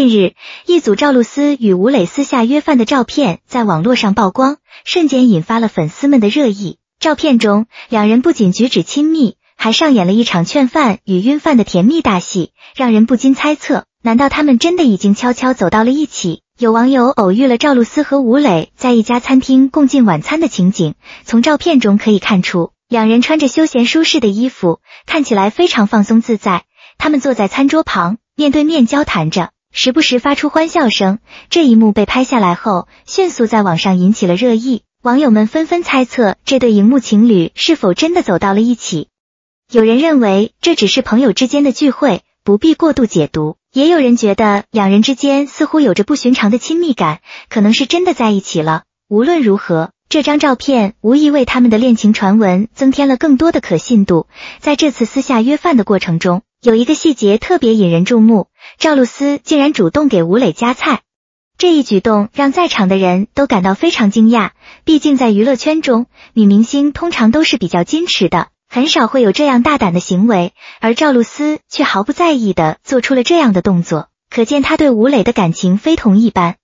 近日，一组赵露思与吴磊私下约饭的照片在网络上曝光，瞬间引发了粉丝们的热议。照片中，两人不仅举止亲密，还上演了一场劝饭与晕饭的甜蜜大戏，让人不禁猜测：难道他们真的已经悄悄走到了一起？有网友偶遇了赵露思和吴磊在一家餐厅共进晚餐的情景，从照片中可以看出，两人穿着休闲舒适的衣服，看起来非常放松自在。他们坐在餐桌旁，面对面交谈着。时不时发出欢笑声，这一幕被拍下来后，迅速在网上引起了热议。网友们纷纷猜测这对荧幕情侣是否真的走到了一起。有人认为这只是朋友之间的聚会，不必过度解读；也有人觉得两人之间似乎有着不寻常的亲密感，可能是真的在一起了。无论如何，这张照片无疑为他们的恋情传闻增添了更多的可信度。在这次私下约饭的过程中，有一个细节特别引人注目。赵露思竟然主动给吴磊夹菜，这一举动让在场的人都感到非常惊讶。毕竟在娱乐圈中，女明星通常都是比较矜持的，很少会有这样大胆的行为，而赵露思却毫不在意的做出了这样的动作，可见她对吴磊的感情非同一般。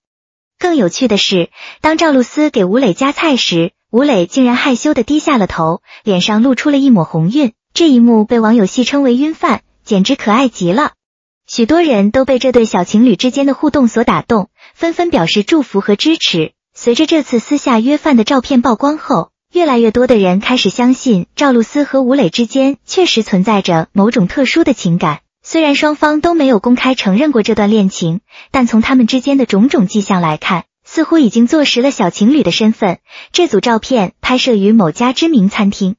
更有趣的是，当赵露思给吴磊夹菜时，吴磊竟然害羞的低下了头，脸上露出了一抹红晕。这一幕被网友戏称为“晕饭”，简直可爱极了。许多人都被这对小情侣之间的互动所打动，纷纷表示祝福和支持。随着这次私下约饭的照片曝光后，越来越多的人开始相信赵露思和吴磊之间确实存在着某种特殊的情感。虽然双方都没有公开承认过这段恋情，但从他们之间的种种迹象来看，似乎已经坐实了小情侣的身份。这组照片拍摄于某家知名餐厅，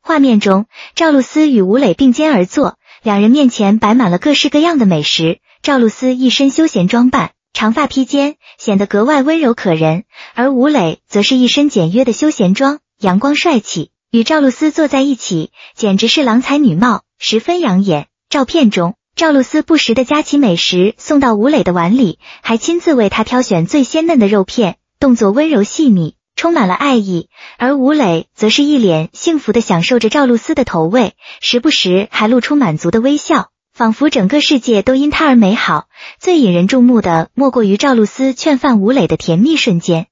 画面中赵露思与吴磊并肩而坐。两人面前摆满了各式各样的美食，赵露思一身休闲装扮，长发披肩，显得格外温柔可人；而吴磊则是一身简约的休闲装，阳光帅气，与赵露思坐在一起，简直是郎才女貌，十分养眼。照片中，赵露思不时的夹起美食送到吴磊的碗里，还亲自为他挑选最鲜嫩的肉片，动作温柔细腻。充满了爱意，而吴磊则是一脸幸福的享受着赵露思的投喂，时不时还露出满足的微笑，仿佛整个世界都因他而美好。最引人注目的莫过于赵露思劝饭吴磊的甜蜜瞬间。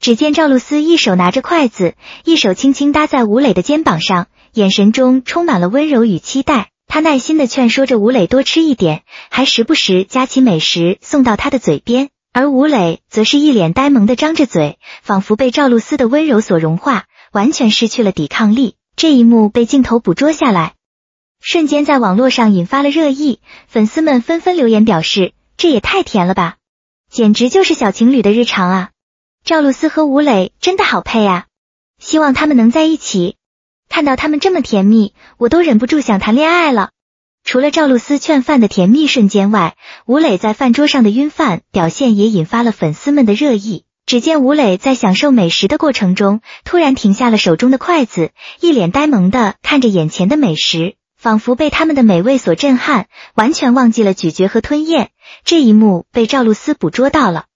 只见赵露思一手拿着筷子，一手轻轻搭在吴磊的肩膀上，眼神中充满了温柔与期待。她耐心的劝说着吴磊多吃一点，还时不时夹起美食送到他的嘴边。而吴磊则是一脸呆萌的张着嘴，仿佛被赵露思的温柔所融化，完全失去了抵抗力。这一幕被镜头捕捉下来，瞬间在网络上引发了热议，粉丝们纷纷留言表示：“这也太甜了吧，简直就是小情侣的日常啊！赵露思和吴磊真的好配啊，希望他们能在一起。看到他们这么甜蜜，我都忍不住想谈恋爱了。”除了赵露思劝饭的甜蜜瞬间外，吴磊在饭桌上的晕饭表现也引发了粉丝们的热议。只见吴磊在享受美食的过程中，突然停下了手中的筷子，一脸呆萌的看着眼前的美食，仿佛被他们的美味所震撼，完全忘记了咀嚼和吞咽。这一幕被赵露思捕捉到了，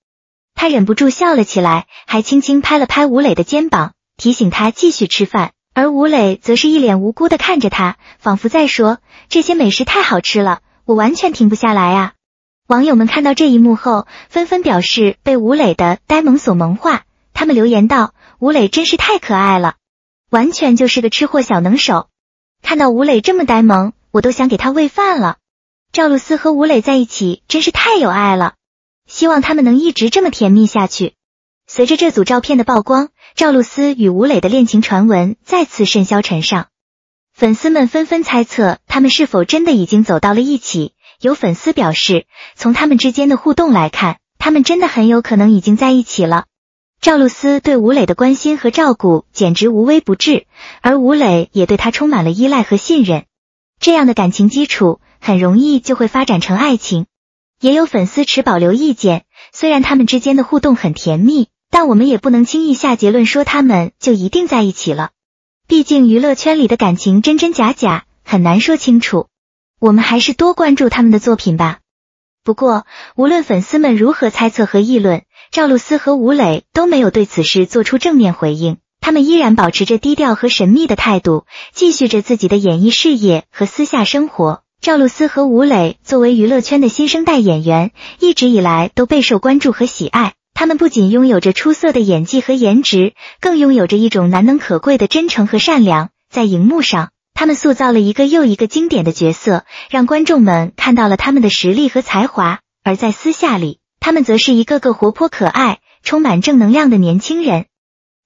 她忍不住笑了起来，还轻轻拍了拍吴磊的肩膀，提醒他继续吃饭。而吴磊则是一脸无辜的看着他，仿佛在说：“这些美食太好吃了，我完全停不下来啊！”网友们看到这一幕后，纷纷表示被吴磊的呆萌所萌化。他们留言道：“吴磊真是太可爱了，完全就是个吃货小能手。看到吴磊这么呆萌，我都想给他喂饭了。”赵露思和吴磊在一起真是太有爱了，希望他们能一直这么甜蜜下去。随着这组照片的曝光。赵露思与吴磊的恋情传闻再次甚嚣尘上，粉丝们纷纷猜测他们是否真的已经走到了一起。有粉丝表示，从他们之间的互动来看，他们真的很有可能已经在一起了。赵露思对吴磊的关心和照顾简直无微不至，而吴磊也对她充满了依赖和信任。这样的感情基础很容易就会发展成爱情。也有粉丝持保留意见，虽然他们之间的互动很甜蜜。但我们也不能轻易下结论说他们就一定在一起了，毕竟娱乐圈里的感情真真假假，很难说清楚。我们还是多关注他们的作品吧。不过，无论粉丝们如何猜测和议论，赵露思和吴磊都没有对此事做出正面回应，他们依然保持着低调和神秘的态度，继续着自己的演艺事业和私下生活。赵露思和吴磊作为娱乐圈的新生代演员，一直以来都备受关注和喜爱。他们不仅拥有着出色的演技和颜值，更拥有着一种难能可贵的真诚和善良。在荧幕上，他们塑造了一个又一个经典的角色，让观众们看到了他们的实力和才华；而在私下里，他们则是一个个活泼可爱、充满正能量的年轻人，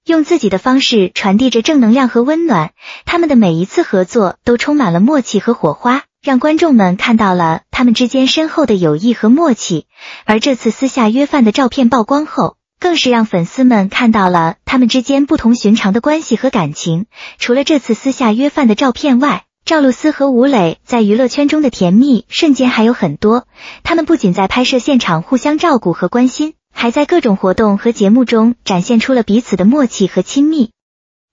用自己的方式传递着正能量和温暖。他们的每一次合作都充满了默契和火花。让观众们看到了他们之间深厚的友谊和默契，而这次私下约饭的照片曝光后，更是让粉丝们看到了他们之间不同寻常的关系和感情。除了这次私下约饭的照片外，赵露思和吴磊在娱乐圈中的甜蜜瞬间还有很多。他们不仅在拍摄现场互相照顾和关心，还在各种活动和节目中展现出了彼此的默契和亲密。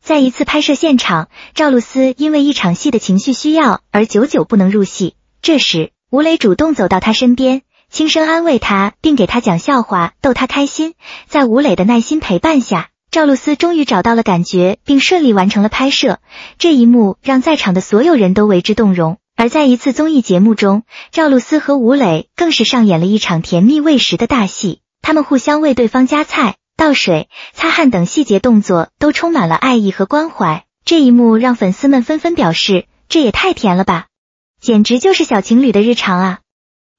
在一次拍摄现场，赵露思因为一场戏的情绪需要而久久不能入戏。这时，吴磊主动走到她身边，轻声安慰她，并给她讲笑话，逗她开心。在吴磊的耐心陪伴下，赵露思终于找到了感觉，并顺利完成了拍摄。这一幕让在场的所有人都为之动容。而在一次综艺节目中，赵露思和吴磊更是上演了一场甜蜜喂食的大戏，他们互相为对方夹菜。倒水、擦汗等细节动作都充满了爱意和关怀，这一幕让粉丝们纷纷表示：“这也太甜了吧，简直就是小情侣的日常啊！”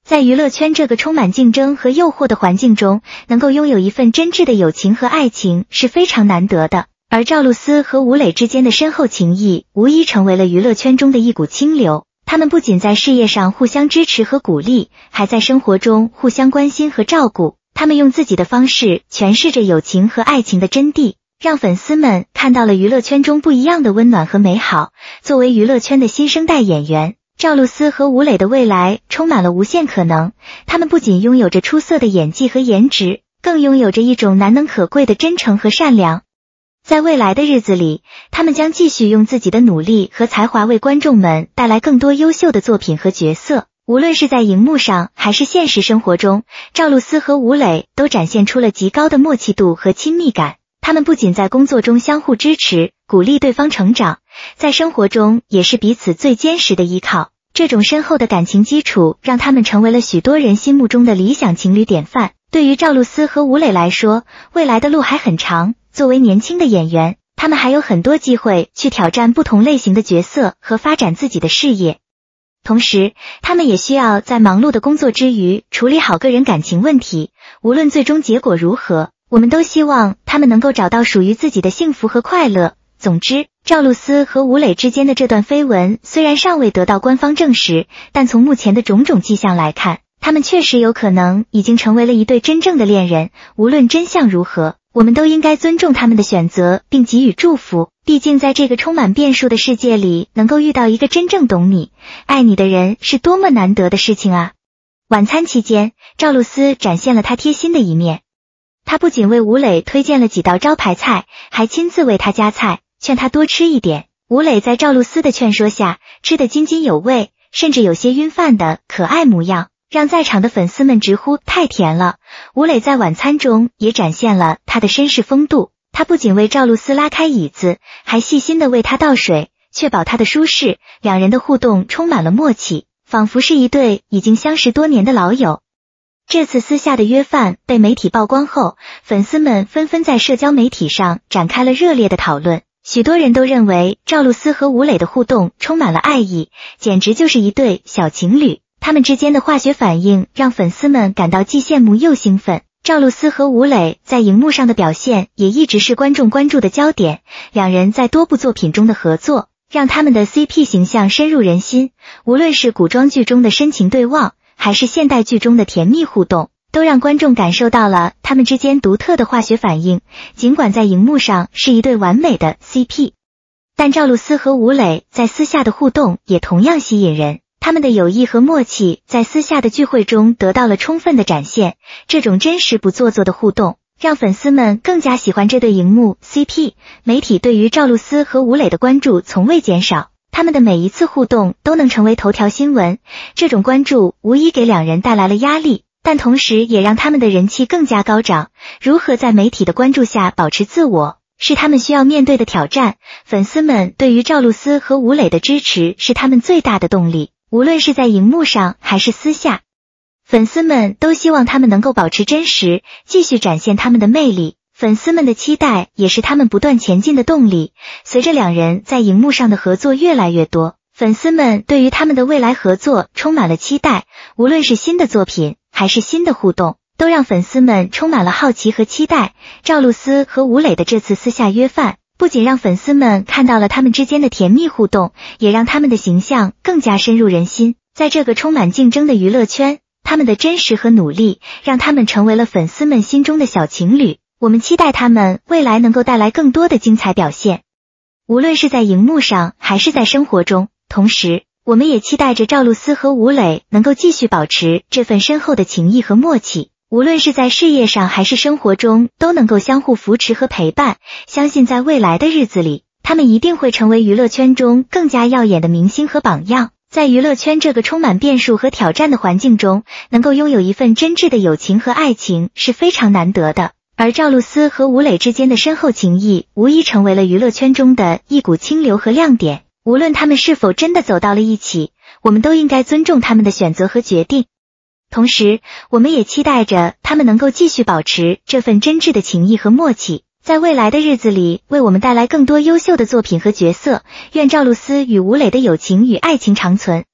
在娱乐圈这个充满竞争和诱惑的环境中，能够拥有一份真挚的友情和爱情是非常难得的。而赵露思和吴磊之间的深厚情谊，无疑成为了娱乐圈中的一股清流。他们不仅在事业上互相支持和鼓励，还在生活中互相关心和照顾。他们用自己的方式诠释着友情和爱情的真谛，让粉丝们看到了娱乐圈中不一样的温暖和美好。作为娱乐圈的新生代演员，赵露思和吴磊的未来充满了无限可能。他们不仅拥有着出色的演技和颜值，更拥有着一种难能可贵的真诚和善良。在未来的日子里，他们将继续用自己的努力和才华为观众们带来更多优秀的作品和角色。无论是在荧幕上还是现实生活中，赵露思和吴磊都展现出了极高的默契度和亲密感。他们不仅在工作中相互支持，鼓励对方成长，在生活中也是彼此最坚实的依靠。这种深厚的感情基础，让他们成为了许多人心目中的理想情侣典范。对于赵露思和吴磊来说，未来的路还很长。作为年轻的演员，他们还有很多机会去挑战不同类型的角色和发展自己的事业。同时，他们也需要在忙碌的工作之余处理好个人感情问题。无论最终结果如何，我们都希望他们能够找到属于自己的幸福和快乐。总之，赵露思和吴磊之间的这段绯闻虽然尚未得到官方证实，但从目前的种种迹象来看，他们确实有可能已经成为了一对真正的恋人。无论真相如何。我们都应该尊重他们的选择，并给予祝福。毕竟，在这个充满变数的世界里，能够遇到一个真正懂你、爱你的人，是多么难得的事情啊！晚餐期间，赵露思展现了她贴心的一面。她不仅为吴磊推荐了几道招牌菜，还亲自为他夹菜，劝他多吃一点。吴磊在赵露思的劝说下，吃得津津有味，甚至有些晕饭的可爱模样。让在场的粉丝们直呼太甜了。吴磊在晚餐中也展现了他的绅士风度，他不仅为赵露思拉开椅子，还细心的为她倒水，确保她的舒适。两人的互动充满了默契，仿佛是一对已经相识多年的老友。这次私下的约饭被媒体曝光后，粉丝们纷纷在社交媒体上展开了热烈的讨论。许多人都认为赵露思和吴磊的互动充满了爱意，简直就是一对小情侣。他们之间的化学反应让粉丝们感到既羡慕又兴奋。赵露思和吴磊在荧幕上的表现也一直是观众关注的焦点。两人在多部作品中的合作，让他们的 CP 形象深入人心。无论是古装剧中的深情对望，还是现代剧中的甜蜜互动，都让观众感受到了他们之间独特的化学反应。尽管在荧幕上是一对完美的 CP，但赵露思和吴磊在私下的互动也同样吸引人。他们的友谊和默契在私下的聚会中得到了充分的展现，这种真实不做作的互动，让粉丝们更加喜欢这对荧幕 CP。媒体对于赵露思和吴磊的关注从未减少，他们的每一次互动都能成为头条新闻。这种关注无疑给两人带来了压力，但同时也让他们的人气更加高涨。如何在媒体的关注下保持自我？是他们需要面对的挑战。粉丝们对于赵露思和吴磊的支持是他们最大的动力。无论是在荧幕上还是私下，粉丝们都希望他们能够保持真实，继续展现他们的魅力。粉丝们的期待也是他们不断前进的动力。随着两人在荧幕上的合作越来越多，粉丝们对于他们的未来合作充满了期待。无论是新的作品还是新的互动，都让粉丝们充满了好奇和期待。赵露思和吴磊的这次私下约饭，不仅让粉丝们看到了他们之间的甜蜜互动，也让他们的形象更加深入人心。在这个充满竞争的娱乐圈，他们的真实和努力，让他们成为了粉丝们心中的小情侣。我们期待他们未来能够带来更多的精彩表现，无论是在荧幕上还是在生活中。同时，我们也期待着赵露思和吴磊能够继续保持这份深厚的情谊和默契，无论是在事业上还是生活中，都能够相互扶持和陪伴。相信在未来的日子里，他们一定会成为娱乐圈中更加耀眼的明星和榜样。在娱乐圈这个充满变数和挑战的环境中，能够拥有一份真挚的友情和爱情是非常难得的。而赵露思和吴磊之间的深厚情谊，无疑成为了娱乐圈中的一股清流和亮点。无论他们是否真的走到了一起，我们都应该尊重他们的选择和决定。同时，我们也期待着他们能够继续保持这份真挚的情谊和默契，在未来的日子里为我们带来更多优秀的作品和角色。愿赵露思与吴磊的友情与爱情长存，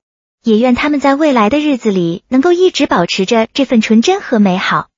也愿他们在未来的日子里能够一直保持着这份纯真和美好。